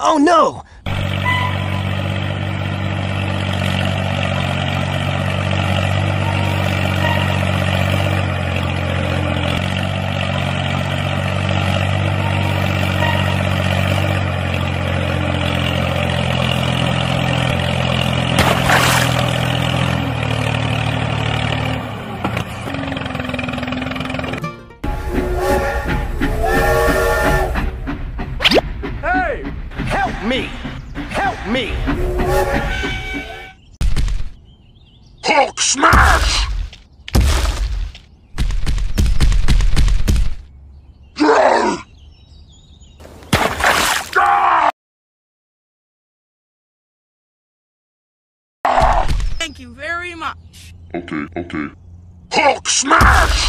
Oh no! Hulk smash! Thank you very much. Okay, okay. Hulk smash!